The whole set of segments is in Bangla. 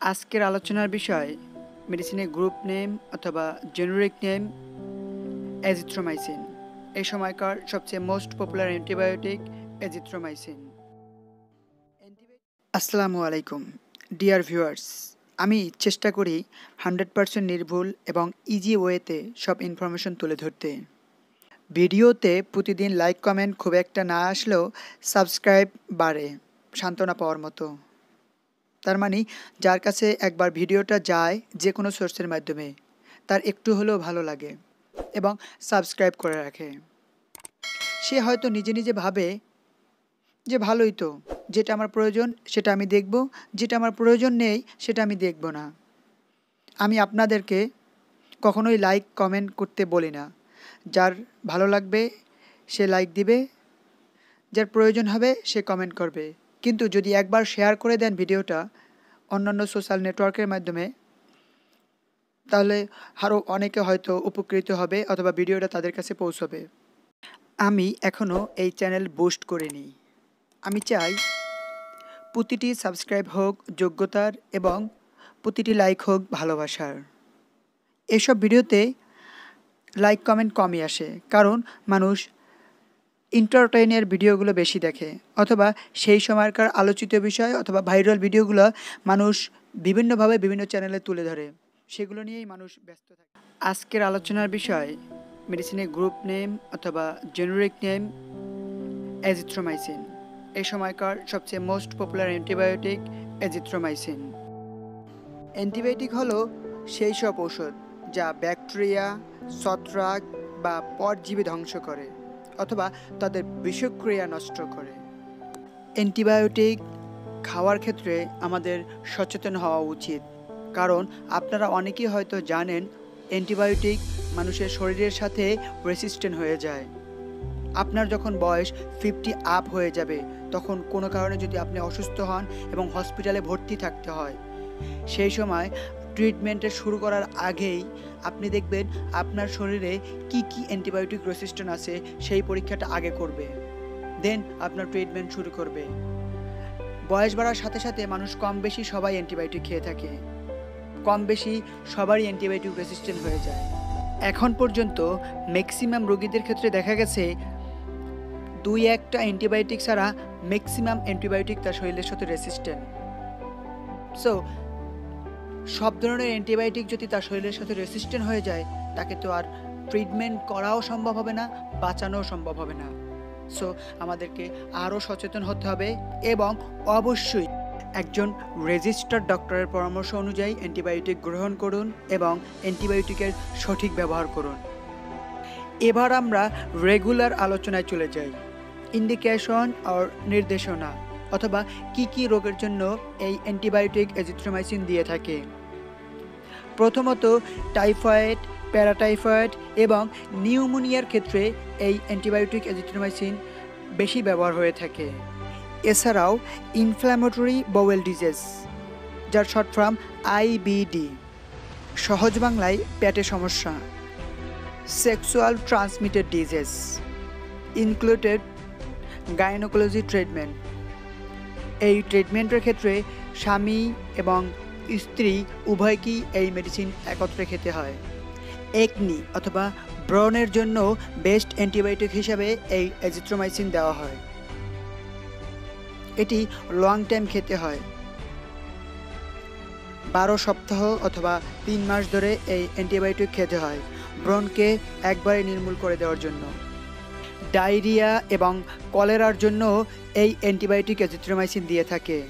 আজকের আলোচনার বিষয় মেডিসিনের গ্রুপ নেম অথবা জেনারিক নেম অ্যাজিথ্রোমাইসিন এই সময়কার সবচেয়ে মোস্ট পপুলার অ্যান্টিবায়োটিক অ্যাজিথ্রোমাইসিন আসসালামু আলাইকুম। ডিয়ার ভিউয়ার্স, আমি চেষ্টা করি হান্ড্রেড পারসেন্ট নির্ভুল এবং ইজি ওয়েতে সব ইনফরমেশন তুলে ধরতে। ভিডিওতে প্রতিদিন লাইক কমেন্ট খুব একটা না আসলেও সাবস্ক্রাইব বাড়ে, সান্ত্বনা পাওয়ার মতো। তার মানে যার কাছে একবার ভিডিওটা যায় যে কোনো সোর্সের মাধ্যমে, তার একটু হলেও ভালো লাগে এবং সাবস্ক্রাইব করে রাখে। সে হয়তো নিজে নিজে ভাবে যে ভালোই তো, যেটা আমার প্রয়োজন সেটা আমি দেখব, যেটা আমার প্রয়োজন নেই সেটা আমি দেখব না। আমি আপনাদেরকে কখনোই লাইক কমেন্ট করতে বলি না। যার ভালো লাগবে সে লাইক দিবে, যার প্রয়োজন হবে সে কমেন্ট করবে। কিন্তু যদি একবার শেয়ার করে দেন ভিডিওটা অন্যান্য সোশ্যাল নেটওয়ার্কের মাধ্যমে, তাহলে আরও অনেকে হয়তো উপকৃত হবে অথবা ভিডিওটা তাদের কাছে পৌঁছবে। আমি এখনও এই চ্যানেল বুস্ট করিনি। আমি চাই প্রতিটি সাবস্ক্রাইব হোক যোগ্যতার এবং প্রতিটি লাইক হোক ভালোবাসার। এসব ভিডিওতে লাইক কমেন্ট কমই আসে, কারণ মানুষ ইন্টারটেইনের ভিডিওগুলো বেশি দেখে, অথবা সেই সময়কার আলোচিত বিষয় অথবা ভাইরাল ভিডিওগুলো মানুষ বিভিন্নভাবে বিভিন্ন চ্যানেলে তুলে ধরে। সেগুলো নিয়েই মানুষ ব্যস্ত থাকে। আজকের আলোচনার বিষয় মেডিসিনের গ্রুপ নেম অথবা জেনারিক নেম অ্যাজিথ্রোমাইসিন এই সময়কার সবচেয়ে most popular antibiotic azithromycin antibiotic হলো সেই সব ওষুধ যা ব্যাকটেরিয়া ছত্রাক বা পরজীবী ধ্বংস করে। অথবা তাদের বিষক্রিয়া নষ্ট করে। অ্যান্টিবায়োটিক খাওয়ার ক্ষেত্রে আমাদের সচেতন হওয়া উচিত। কারণ আপনারা অনেকেই হয়তো জানেন, অ্যান্টিবায়োটিক মানুষের শরীরের সাথে রেসিস্ট্যান্ট হয়ে যায়। আপনার যখন বয়স ফিফটি আপ হয়ে যাবে, তখন কোনো কারণে যদি আপনি অসুস্থ হন এবং হসপিটালে ভর্তি থাকতে হয়, সেই সময় ট্রিটমেন্টে শুরু করার আগেই আপনি দেখবেন আপনার শরীরে কি কি অ্যান্টিবায়োটিক রেসিস্ট্যান্ট আছে, সেই পরীক্ষাটা আগে করবে। দেন আপনার ট্রিটমেন্ট শুরু করবে। বয়স বাড়ার সাথে সাথে মানুষ কম বেশি সবাই অ্যান্টিবায়োটিক খেয়ে থাকে। কম বেশি সবারই অ্যান্টিবায়োটিক রেসিস্ট্যান্ট হয়ে যায়। এখন পর্যন্ত ম্যাক্সিমাম রোগীদের ক্ষেত্রে দেখা গেছে, দুই একটা অ্যান্টিবায়োটিক ছাড়া ম্যাক্সিমাম অ্যান্টিবায়োটিক তার শরীরের সাথে রেসিস্ট্যান্ট সো সব ধরনের অ্যান্টিবায়োটিক যদি তার শরীরের সাথে রেসিস্ট্যান্ট হয়ে যায়, তাকে তো আর ট্রিটমেন্ট করাও সম্ভব হবে না, বাঁচানোও সম্ভব হবে না। সো আমাদেরকে আরও সচেতন হতে হবে এবং অবশ্যই একজন রেজিস্টার্ড ডক্টরের পরামর্শ অনুযায়ী অ্যান্টিবায়োটিক গ্রহণ করুন এবং অ্যান্টিবায়োটিকের সঠিক ব্যবহার করুন। এবার আমরা রেগুলার আলোচনায় চলে যাই। ইন্ডিকেশন আর নির্দেশনা, অথবা কি কি রোগের জন্য এই অ্যান্টিবায়োটিক এজিথ্রোমাইসিন দিয়ে থাকে। প্রথমত টাইফয়েড, প্যারাটাইফয়েড এবং নিউমোনিয়ার ক্ষেত্রে এই অ্যান্টিবায়োটিক এজিথ্রোমাইসিন বেশি ব্যবহার হয়ে থাকে। এছাড়াও ইনফ্ল্যামেটরি বওয়েল ডিজিজ যার শর্ট ফর্ম আইবিডি সহজ বাংলায় পেটে সমস্যা sexual transmitted disease included gynaecology treatment এই ট্রিটমেন্টের ক্ষেত্রে স্বামী এবং স্ত্রী উভয়কেই এই মেডিসিন একত্রে খেতে হয়। একনি অথবা ব্রণের জন্য বেস্ট অ্যান্টিবায়োটিক হিসাবে এই অ্যাজিথ্রোমাইসিন দেওয়া হয়। এটি লং টাইম খেতে হয়। বারো সপ্তাহ অথবা তিন মাস ধরে এই অ্যান্টিবায়োটিক খেতে হয় ব্রণকে একবারে নির্মূল করে দেওয়ার জন্য। ডায়রিয়া এবং কলেরার জন্য এই অ্যান্টিবায়োটিক অ্যাজিথ্রোমাইসিন দিয়ে থাকে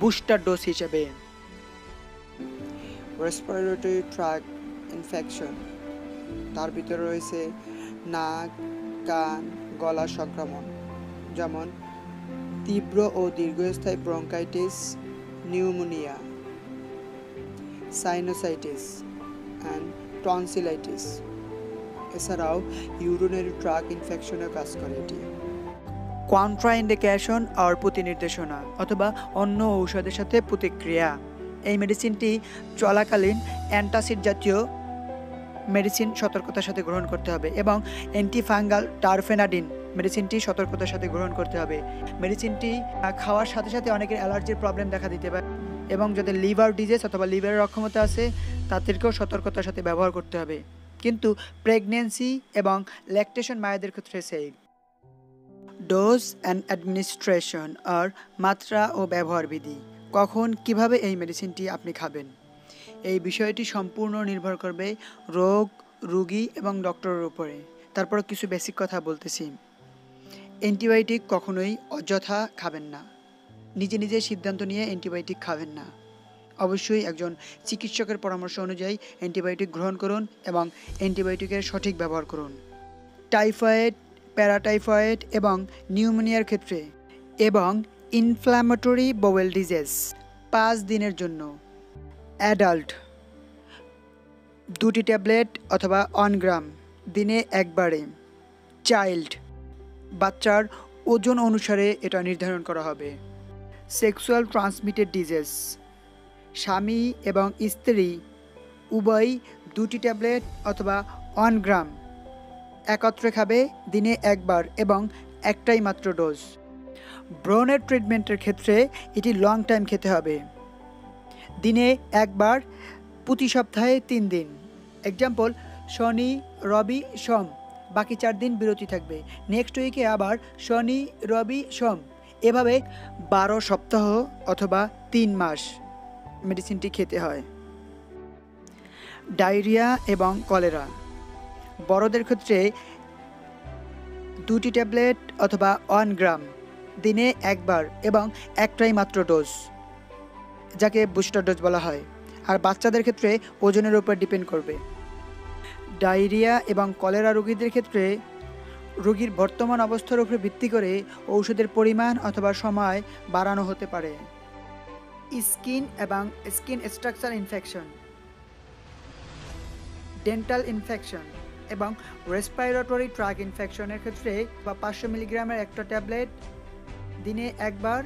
বুস্টার ডোজ হিসেবে। রেসপিরেটরি ট্র্যাক ইনফেকশন তার ভিতরে রয়েছে নাক, কান, গলা সংক্রমণ, যেমন তীব্র ও দীর্ঘস্থায়ী bronchitis pneumonia sinusitis and tonsillitis এছাড়াও ইউরিনারি ট্রাক ইনফেকশনের কাজ করে এটি। কন্ট্রাইন্ডিকেশন আর প্রতিনির্দেশনা, অথবা অন্য ঔষধের সাথে প্রতিক্রিয়া। এই মেডিসিনটি চলাকালীন অ্যান্টাসিড জাতীয় মেডিসিন সতর্কতার সাথে গ্রহণ করতে হবে এবং অ্যান্টিফাঙ্গাল টারফেনাডিন মেডিসিনটি সতর্কতার সাথে গ্রহণ করতে হবে। মেডিসিনটি খাওয়ার সাথে সাথে অনেকের অ্যালার্জির প্রবলেম দেখা দিতে পারে এবং যাদের লিভার ডিজিজ অথবা লিভারের অক্ষমতা আছে, তাদেরকেও সতর্কতার সাথে ব্যবহার করতে হবে। কিন্তু প্রেগনেন্সি এবং ল্যাকটেশন মায়েদের ক্ষেত্রে সেই। ডোজ অ্যান্ড অ্যাডমিনিস্ট্রেশন আর মাত্রা ও ব্যবহার বিধি। কখন কীভাবে এই মেডিসিনটি আপনি খাবেন? এই বিষয়টি সম্পূর্ণ নির্ভর করবে রোগ, রুগী এবং ডক্টরের উপরে। তারপর কিছু বেসিক কথা বলতেছি। অ্যান্টিবায়োটিক কখনোই অযথা খাবেন না। নিজে নিজে সিদ্ধান্ত নিয়ে অ্যান্টিবায়োটিক খাবেন না। অবশ্যই একজন চিকিৎসকের পরামর্শ অনুযায়ী অ্যান্টিবায়োটিক গ্রহণ করুন এবং অ্যান্টিবায়োটিকের সঠিক ব্যবহার করুন। টাইফয়েড প্যারাটাইফয়েড এবং নিউমোনিয়ার ক্ষেত্রে এবং ইনফ্ল্যামেটরি বোয়েল ডিজিজ পাঁচ দিনের জন্য। অ্যাডাল্ট দুটি ট্যাবলেট অথবা অন গ্রাম দিনে একবারে। চাইল্ড বাচ্চার ওজন অনুসারে এটা নির্ধারণ করা হবে। সেক্সুয়াল ট্রান্সমিটেড ডিজিজ স্বামী এবং স্ত্রী উভয়ই দুটি ট্যাবলেট অথবা অন গ্রাম একত্রে খাবে দিনে একবার এবং একটাই মাত্র ডোজ ব্রনের ট্রিটমেন্টের ক্ষেত্রে এটি লং টাইম খেতে হবে। দিনে একবার, প্রতি সপ্তাহে তিন দিন। এক্সাম্পল শনি, রবি, সোম। বাকি চার দিন বিরতি থাকবে। নেক্সট উইকে আবার শনি, রবি, সোম। এভাবে বারো সপ্তাহ অথবা তিন মাস মেডিসিনটি খেতে হয়। ডায়রিয়া এবং কলেরা। বড়দের ক্ষেত্রে দুটি ট্যাবলেট অথবা ওয়ান গ্রাম দিনে একবার এবং একটাই মাত্র ডোজ, যাকে বুস্টার ডোজ বলা হয়। আর বাচ্চাদের ক্ষেত্রে ওজনের উপর ডিপেন্ড করবে। ডায়রিয়া এবং কলেরা রোগীদের ক্ষেত্রে রোগীর বর্তমান অবস্থার উপরে ভিত্তি করে ঔষধের পরিমাণ অথবা সময় বাড়ানো হতে পারে। স্কিন এবং skin structure infection, dental infection এবং রেসপাইরেটরি ট্রাক ইনফেকশনের ক্ষেত্রে বা পাঁচশো মিলিগ্রামের একটা ট্যাবলেট দিনে একবার,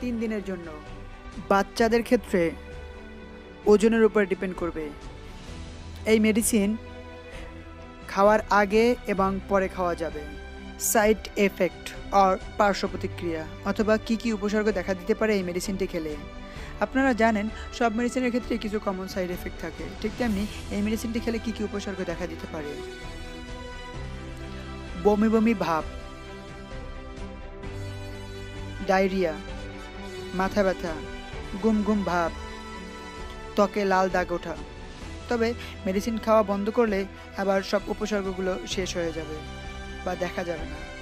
তিন দিনের জন্য। বাচ্চাদের ক্ষেত্রে ওজনের উপর ডিপেন্ড করবে। এই মেডিসিন খাওয়ার আগে এবং পরে খাওয়া যাবে। সাইড এফেক্ট অর পার্শ্ব প্রতিক্রিয়া অথবা কি কি উপসর্গ দেখা দিতে পারে এই মেডিসিনটি খেলে। আপনারা জানেন, সব মেডিসিনের ক্ষেত্রে কিছু কমন সাইড এফেক্ট থাকে। ঠিক তেমনি এই মেডিসিনটি খেলে কি কি উপসর্গ দেখা দিতে পারে? বমি বমি ভাব ডায়রিয়া, মাথা ব্যথা, গুম গুম ভাব, ত্বকে লাল দাগ ওঠা। তবে মেডিসিন খাওয়া বন্ধ করলে আবার সব উপসর্গগুলো শেষ হয়ে যাবে বা দেখা যাবে না।